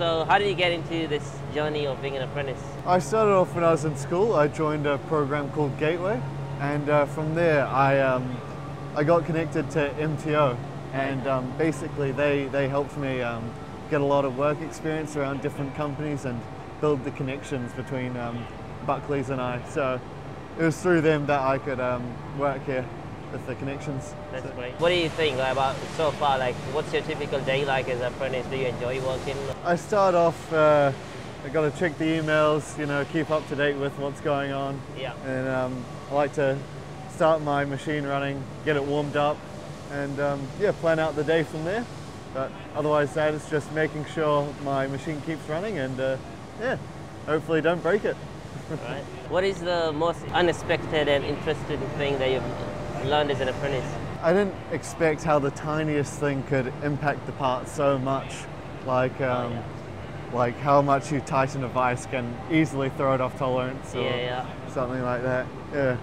So how did you get into this journey of being an apprentice? I started off when I was in school. I joined a program called Gateway, and uh, from there I um, I got connected to MTO, and um, basically they they helped me um, get a lot of work experience around different companies and build the connections between um, Buckley's and I. So it was through them that I could um, work here with the connections. That's So- great. What do you think about so far? Like, what's your typical day like as an apprentice? Do you enjoy working? I start off. Uh, I got to check the emails, you know, keep up to date with what's going on. Yeah. And um, I like to start my machine running, get it warmed up, and um, yeah, plan out the day from there. But otherwise, that is just making sure my machine keeps running, and uh, yeah, hopefully don't break it. Right. What is the most unexpected and interesting thing that you've learned as an apprentice? I didn't expect how the tiniest thing could impact the part so much, like um, yeah. like how much you tighten a vice can easily throw it off tolerance or Yeah, yeah. something like that. Yeah.